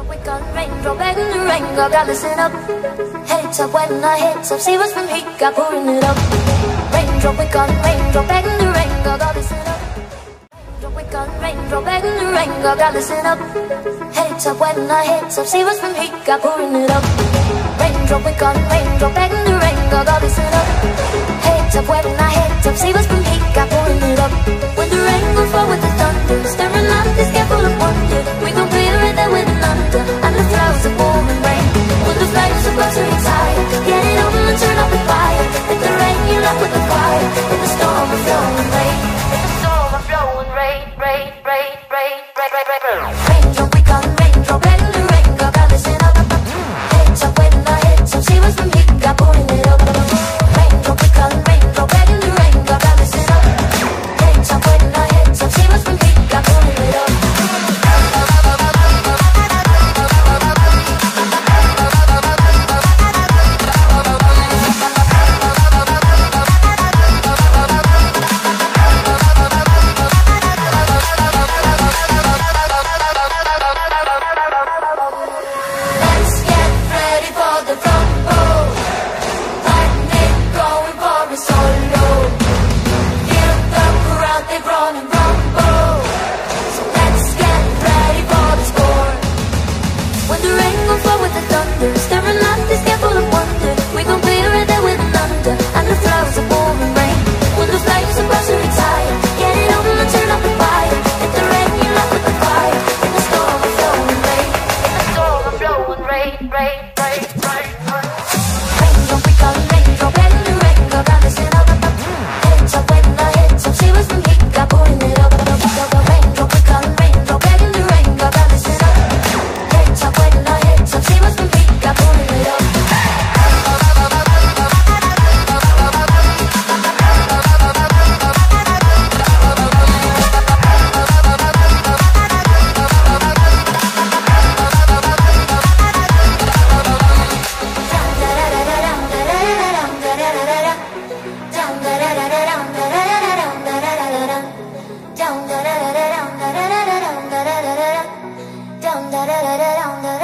Don't wake gone. rain, drop back in the rain, go down, listen up. Heads up when I hit, up, see what's from heat, got pouring it up. Rain, drop, wake gone. rain, drop back in the rain, go down, listen up. Drop. Heads up when I hit, up, see what's from heat, got pouring it up. Rain, drop, wake up, rain, drop back. now. rain, rain, rain, rain, rain, down da da da da da da da da da da da da da da da da da da da down da